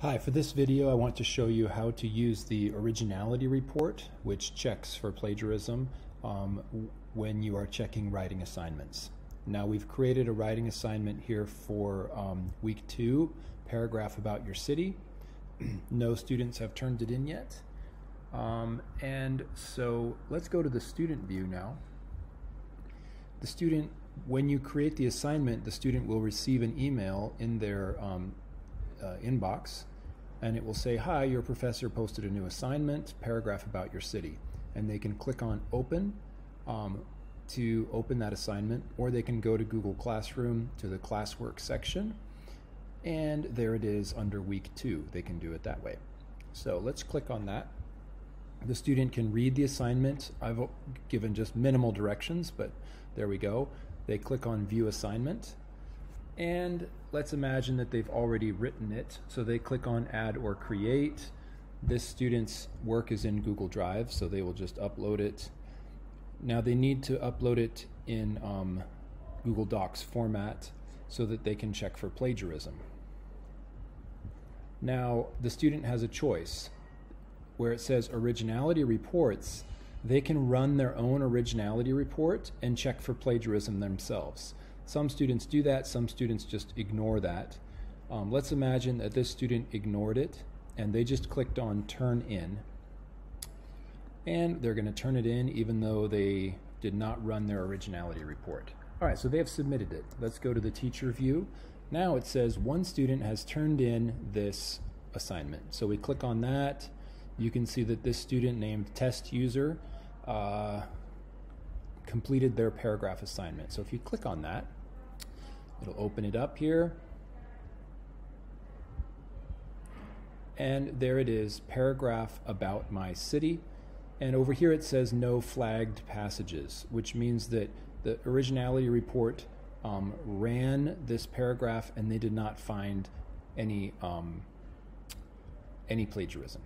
Hi, for this video I want to show you how to use the originality report which checks for plagiarism um, when you are checking writing assignments. Now we've created a writing assignment here for um, week two, paragraph about your city. no students have turned it in yet. Um, and so let's go to the student view now. The student, when you create the assignment, the student will receive an email in their um, uh, inbox and it will say, Hi, your professor posted a new assignment, paragraph about your city. And they can click on Open um, to open that assignment, or they can go to Google Classroom to the classwork section, and there it is under week two. They can do it that way. So let's click on that. The student can read the assignment. I've given just minimal directions, but there we go. They click on View Assignment, and let's imagine that they've already written it. So they click on add or create. This student's work is in Google Drive, so they will just upload it. Now they need to upload it in um, Google Docs format so that they can check for plagiarism. Now the student has a choice where it says originality reports, they can run their own originality report and check for plagiarism themselves. Some students do that, some students just ignore that. Um, let's imagine that this student ignored it and they just clicked on turn in. And they're going to turn it in even though they did not run their originality report. All right, so they have submitted it. Let's go to the teacher view. Now it says one student has turned in this assignment. So we click on that. You can see that this student named test user uh, completed their paragraph assignment. So if you click on that, It'll open it up here. And there it is, paragraph about my city. And over here it says no flagged passages, which means that the originality report um, ran this paragraph and they did not find any um, any plagiarism.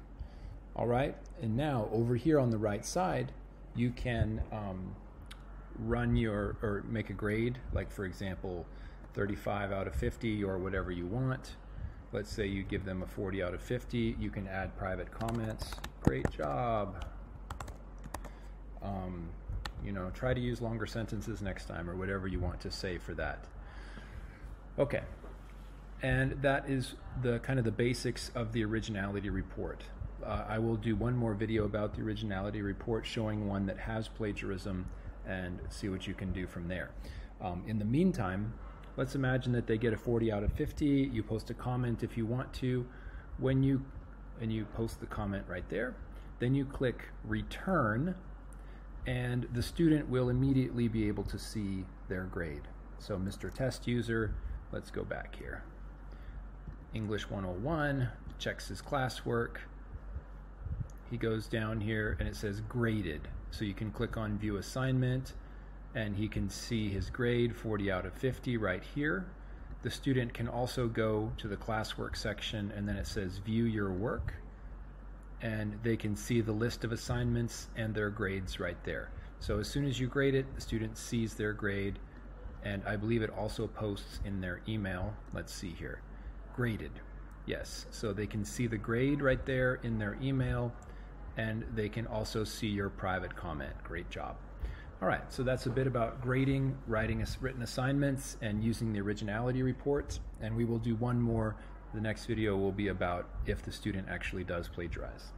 All right, and now over here on the right side, you can um, run your or make a grade, like for example, 35 out of 50 or whatever you want. Let's say you give them a 40 out of 50. You can add private comments. Great job. Um, you know, try to use longer sentences next time or whatever you want to say for that. Okay. And that is the kind of the basics of the originality report. Uh, I will do one more video about the originality report showing one that has plagiarism and see what you can do from there. Um, in the meantime, Let's imagine that they get a 40 out of 50. You post a comment if you want to. When you and you post the comment right there, then you click return and the student will immediately be able to see their grade. So Mr. Test User, let's go back here. English 101 checks his classwork. He goes down here and it says graded. So you can click on view assignment and he can see his grade 40 out of 50 right here. The student can also go to the classwork section and then it says view your work and they can see the list of assignments and their grades right there. So as soon as you grade it, the student sees their grade and I believe it also posts in their email. Let's see here. Graded. Yes, so they can see the grade right there in their email and they can also see your private comment. Great job. All right, so that's a bit about grading, writing written assignments, and using the originality report. And we will do one more. The next video will be about if the student actually does plagiarize.